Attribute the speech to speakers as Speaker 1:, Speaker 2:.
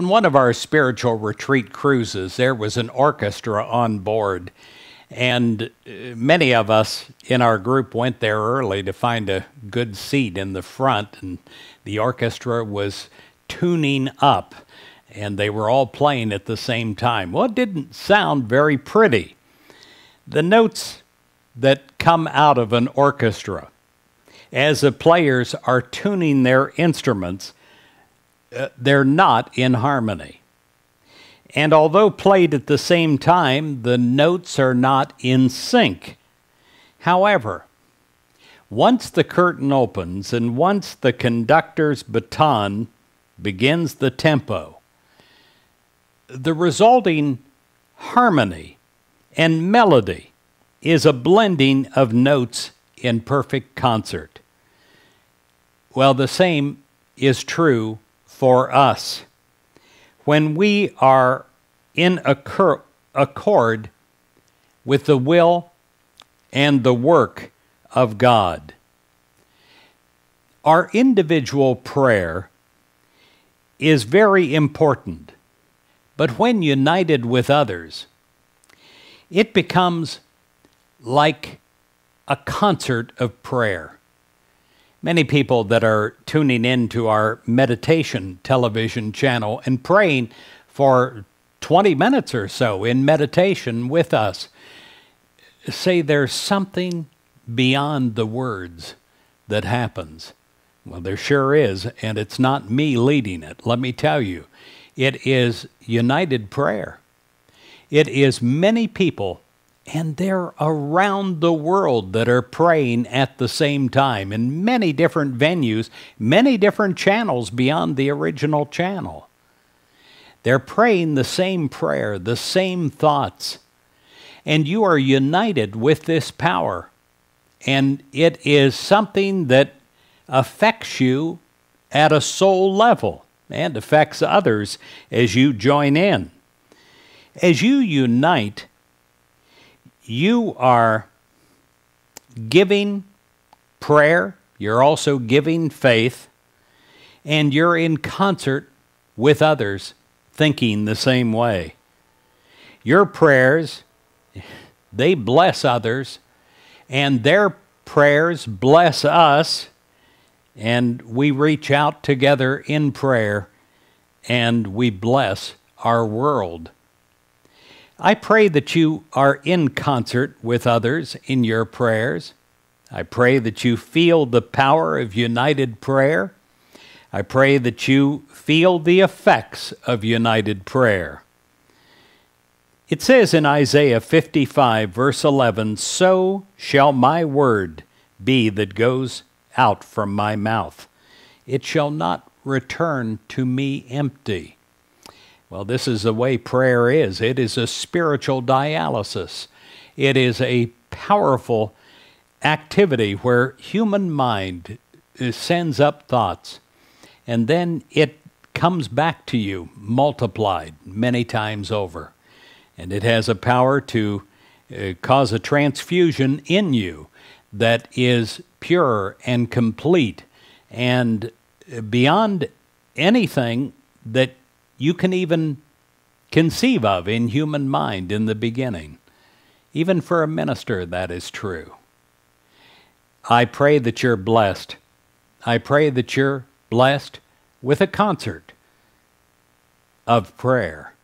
Speaker 1: On one of our spiritual retreat cruises, there was an orchestra on board, and uh, many of us in our group went there early to find a good seat in the front, and the orchestra was tuning up, and they were all playing at the same time. Well, it didn't sound very pretty. The notes that come out of an orchestra as the players are tuning their instruments, they're not in harmony. And although played at the same time, the notes are not in sync. However, once the curtain opens and once the conductor's baton begins the tempo, the resulting harmony and melody is a blending of notes in perfect concert. Well, the same is true for us. When we are in accord with the will and the work of God, our individual prayer is very important, but when united with others, it becomes like a concert of prayer. Many people that are tuning in to our meditation television channel and praying for 20 minutes or so in meditation with us say there's something beyond the words that happens. Well, there sure is, and it's not me leading it. Let me tell you, it is united prayer. It is many people and they're around the world that are praying at the same time in many different venues, many different channels beyond the original channel. They're praying the same prayer, the same thoughts, and you are united with this power. And it is something that affects you at a soul level and affects others as you join in. As you unite, you are giving prayer, you're also giving faith, and you're in concert with others thinking the same way. Your prayers, they bless others, and their prayers bless us, and we reach out together in prayer and we bless our world. I pray that you are in concert with others in your prayers. I pray that you feel the power of united prayer. I pray that you feel the effects of united prayer. It says in Isaiah 55, verse 11, So shall my word be that goes out from my mouth. It shall not return to me empty well, this is the way prayer is it is a spiritual dialysis, it is a powerful activity where human mind sends up thoughts and then it comes back to you multiplied many times over. And it has a power to uh, cause a transfusion in you that is pure and complete and beyond anything that you can even conceive of in human mind in the beginning. Even for a minister, that is true. I pray that you're blessed. I pray that you're blessed with a concert of prayer.